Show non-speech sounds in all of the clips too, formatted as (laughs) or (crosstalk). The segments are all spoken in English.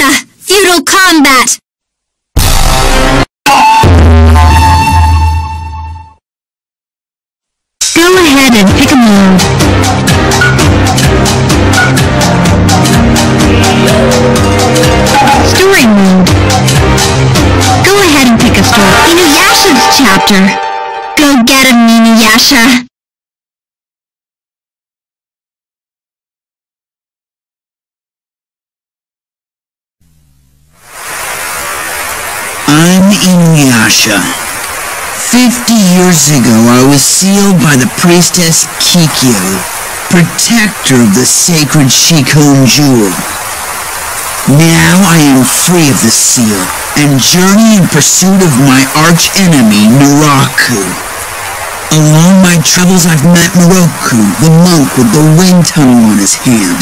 Inuyasha! Feudal combat! Go ahead and pick a move. Story mode. Go ahead and pick a story. Inuyasha's chapter. Go get him, Inuyasha. Inuyasha. Fifty years ago, I was sealed by the priestess Kikyo, protector of the sacred Shikon jewel. Now I am free of the seal and journey in pursuit of my archenemy, Naraku. Along my travels, I've met Miroku, the monk with the wind tunnel on his hand,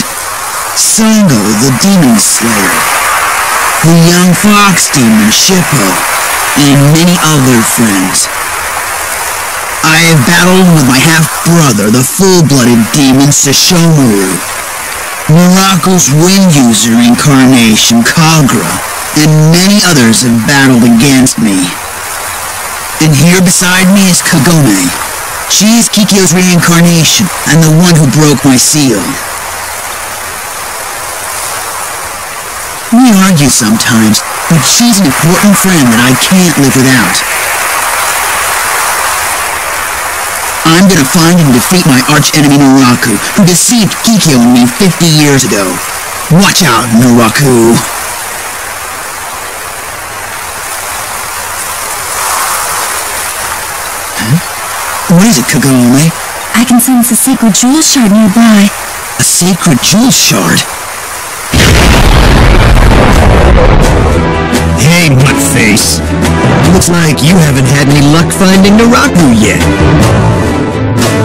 Sango, the demon slayer, the young fox demon Shippo, and many other friends. I have battled with my half-brother, the full-blooded demon Sesshomaru, Naraku's wind user incarnation Kagura, and many others have battled against me. And here beside me is Kagome. She is Kikyo's reincarnation, and the one who broke my seal. We argue sometimes, but she's an important friend that I can't live without. I'm gonna find and defeat my archenemy Naraku, who deceived Kikyo and me 50 years ago. Watch out, Naraku! Huh? What is it, Kagome? I can sense a sacred jewel shard nearby. A sacred jewel shard? Hey, Mudface. Looks like you haven't had any luck finding Naraku yet.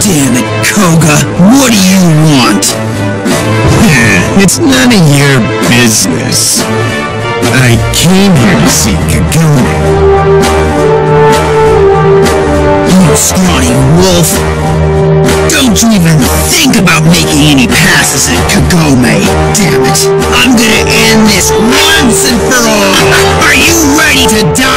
Damn it, Koga! What do you want? (laughs) it's none of your business. I came here to see Kagome. You scrawny wolf! Don't you even think about making any passes at Kagome! Damn it! I'm gonna end this once and for all! Are you ready to die?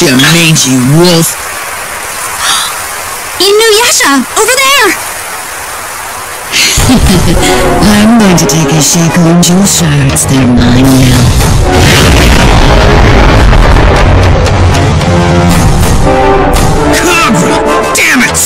You mangy wolf. (gasps) Inuyasha! Over there! (laughs) I'm going to take a Shikon Jewel shards. They're mine now. Cobra! Damn it!